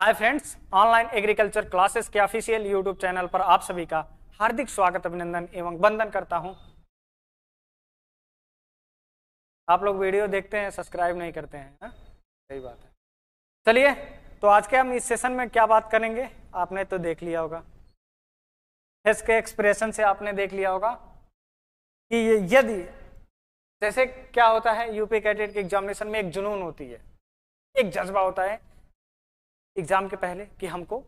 Hi friends online agriculture classes के official YouTube channel पर आप सभी का हार्दिक स्वागत, अभिनंदन एवं वंदन करता हूँ। आप लोग वीडियो देखते हैं सब्सक्राइब नहीं करते हैं, हा? सही बात है। चलिए तो आज के हम इस सेशन में क्या बात करेंगे? आपने तो देख लिया होगा। फेस के एक्सप्रेशन से आपने देख लिया होगा कि यदि, जैसे क्या होता है यूपी कैडेट के एग्जामिनेशन में एक जुनून होती है। एक जज्बा होता है एग्ज़ाम के पहले कि हमको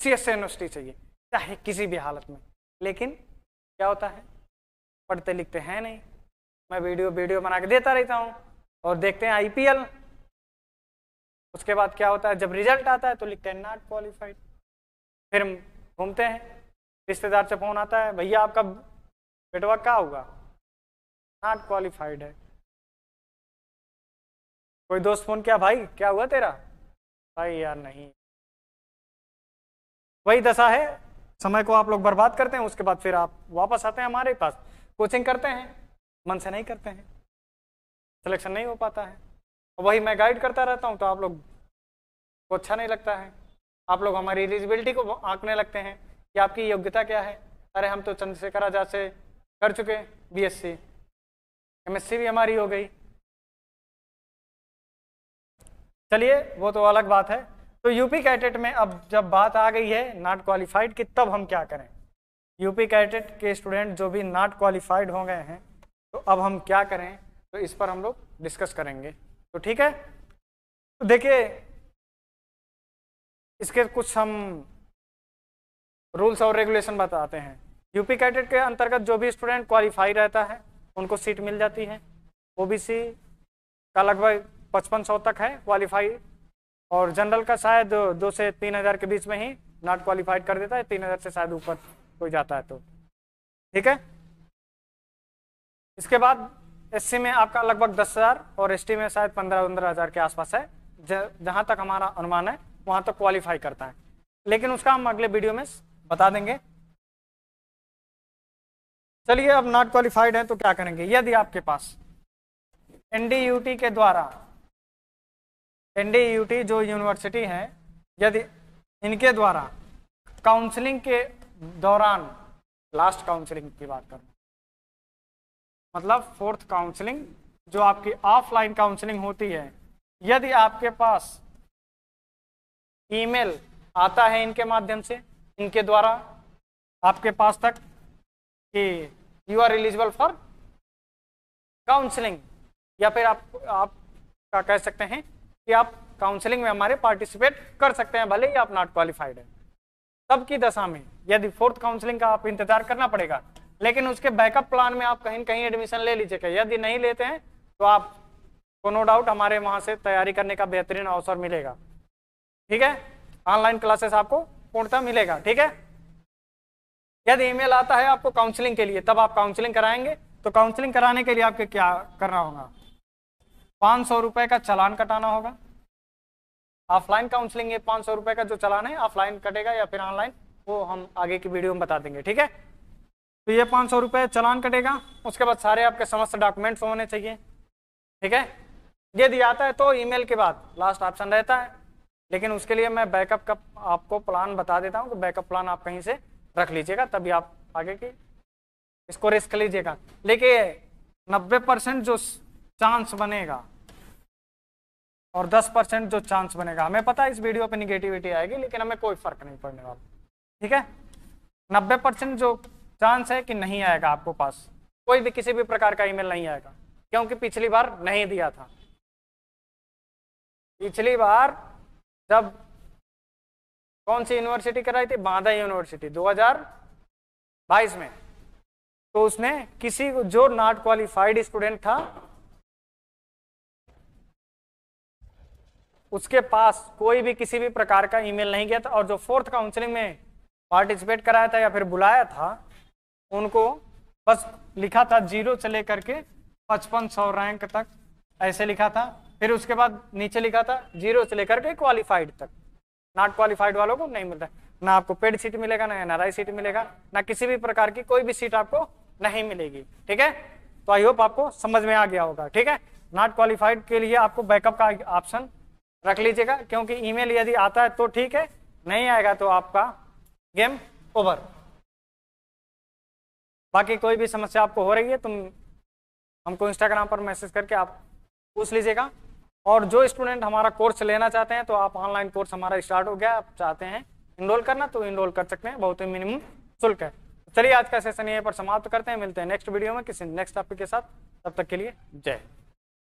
सी एस यूनिवर्सिटी चाहिए, चाहे किसी भी हालत में। लेकिन क्या होता है? पढ़ते लिखते हैं नहीं। मैं वीडियो वीडियो बना के देता रहता हूँ और देखते हैं आईपीएल उसके बाद क्या होता है? जब रिज़ल्ट आता है तो लिखते हैं नॉट क्वालिफाइड फिर घूमते हैं। रिश्तेदार से फ़ोन आता है, भैया, आपका बेटवा क्या होगा? नॉट क्वालिफाइड है। कोई दोस्त फ़ोन किया, भाई, क्या हुआ तेरा? भाई यार नहीं? वही दशा है। समय को आप लोग बर्बाद करते हैं, उसके बाद फिर आप वापस आते हैं हमारे पास। कोचिंग करते हैं, मन से नहीं करते हैं। सिलेक्शन नहीं हो पाता है। वही मैं गाइड करता रहता हूँ तो आप लोग को अच्छा नहीं लगता है। आप लोग हमारी एलिजिबिलिटी को आंकने लगते हैं कि आपकी योग्यता क्या है। अरे, हम तो चंद्रशेखर आज़ाद से कर चुके बीएससी एमएससी भी हमारी हो गई। चलिए, वो तो अलग बात है। तो यूपी कैडेट में अब जब बात आ गई है नॉट क्वालिफाइड की, तब हम क्या करें? यूपी कैडेट के स्टूडेंट जो भी नॉट क्वालिफाइड हो गए हैं तो अब हम क्या करें? तो इस पर हम लोग डिस्कस करेंगे। तो ठीक है? तो देखिए, इसके कुछ हम रूल्स और रेगुलेशन बताते हैं। यूपी कैडेट के अंतर्गत जो भी स्टूडेंट क्वालिफाई रहता है, उनको सीट मिल जाती है। ओबीसी का लगभग पचपन सौ तक है क्वालिफाई और जनरल का शायद दो से तीन हज़ार के बीच में ही नॉट क्वालिफाइड कर देता है, तीन हज़ार से शायद ऊपर हो जाता है तो। ठीक है? इसके बाद एससी में आपका लगभग दस हज़ार, और एसटी में शायद पंद्रह पंद्रह हज़ार के आसपास है। जहाँ तक हमारा अनुमान है, वहाँ तक क्वालिफाई करता है। लेकिन उसका हम अगले वीडियो में बता देंगे। चलिए, अब नॉट क्वालिफाइड है तो क्या करेंगे? यदि आपके पास एनडीयूटी के द्वारा एनडीयूटी जो यूनिवर्सिटी है, यदि इनके द्वारा काउंसलिंग के दौरान, लास्ट काउंसलिंग की बात करूँ मतलब फोर्थ काउंसलिंग, जो आपकी ऑफलाइन काउंसलिंग होती है, यदि आपके पास ईमेल आता है इनके माध्यम से, इनके द्वारा आपके पास तक कि you are eligible for counselling या फिर आप आप क्या कह सकते हैं कि आप काउंसलिंग में हमारे पार्टिसिपेट कर सकते हैं, भले ही आप नॉट क्वालिफाइड है। तब की दशा में, यदि फोर्थ काउंसलिंग का आप इंतज़ार करना पड़ेगा, लेकिन उसके बैकअप प्लान में आप कहीं कहीं एडमिशन ले लीजिएगा यदि नहीं लेते हैं तो आप को नो डाउट हमारे वहाँ से तैयारी करने का बेहतरीन अवसर मिलेगा। ठीक है? ऑनलाइन क्लासेस आपको पूर्णतः मिलेगा। ठीक है? यदि ईमेल आता है आपको काउंसलिंग के लिए, तब आप काउंसलिंग कराएँगे। तो काउंसलिंग कराने के लिए आपके क्या करना होगा? पाँच सौ रुपये का चलान कटाना होगा। ऑफलाइन काउंसलिंग ये पाँच सौ रुपये का जो चलान है, ऑफलाइन कटेगा या फिर ऑनलाइन, वो हम आगे की वीडियो में बता देंगे, ठीक है? तो ये पाँच सौ रुपये चलान कटेगा, उसके बाद सारे आपके समस्त डॉक्यूमेंट्स होने चाहिए, ठीक है? यदि आता है तो ईमेल के बाद, लास्ट ऑप्शन रहता है, लेकिन उसके लिए मैं बैकअप का आपको प्लान बता देता हूँ कि बैकअप प्लान आप कहीं से रख लीजिएगा, तभी आप आगे की इसको रिस्क लीजिएगा। लेकिन नब्बे परसेंट जो चांस बनेगा और 10 परसेंट जो चांस बनेगा। हमें पता है इस वीडियो पे निगेटिविटी आएगी, लेकिन हमें कोई फ़र्क नहीं पड़ने वाला। ठीक है? 90 परसेंट जो चांस है कि नहीं आएगा आपको पास, कोई भी किसी भी प्रकार का ईमेल नहीं आएगा, क्योंकि पिछली बार नहीं दिया था। पिछली बार जब कौन सी यूनिवर्सिटी कराई थी? बांदा यूनिवर्सिटी 2022 में। तो उसने किसी जो नॉट क्वालिफाइड स्टूडेंट था उसके पास कोई भी किसी भी प्रकार का ईमेल नहीं गया था और जो फोर्थ काउंसलिंग में पार्टिसिपेट कराया था या फिर बुलाया था, उनको बस लिखा था ज़ीरो से लेकर के पचपन सौ रैंक तक, ऐसे लिखा था। फिर उसके बाद नीचे लिखा था ज़ीरो से लेकर के क्वालिफाइड तक। नॉट क्वालिफाइड वालों को नहीं मिलता। ना आपको पेड सीट मिलेगा, ना एनआरआई सीट मिलेगा, ना किसी भी प्रकार की कोई भी सीट आपको नहीं मिलेगी। ठीक है? तो आई होप आपको समझ में आ गया होगा। ठीक है? नॉट क्वालिफाइड के लिए आपको बैकअप का ऑप्शन रख लीजिएगा, क्योंकि ईमेल यदि आता है तो ठीक है, नहीं आएगा तो आपका गेम ओवर। बाकी कोई भी समस्या आपको हो रही है, तुम हमको इंस्टाग्राम पर मैसेज करके आप पूछ लीजिएगा। और जो स्टूडेंट हमारा कोर्स लेना चाहते हैं तो आप ऑनलाइन कोर्स हमारा स्टार्ट हो गया, आप चाहते हैं इनरोल करना तो इनरोल कर सकते हैं, बहुत ही मिनिमम शुल्क है। चलिए आज का सेशन यहीं पर समाप्त करते हैं, मिलते हैं नेक्स्ट वीडियो में, किसी नेक्स्ट टॉपिक के साथ, तब तक के लिए जय।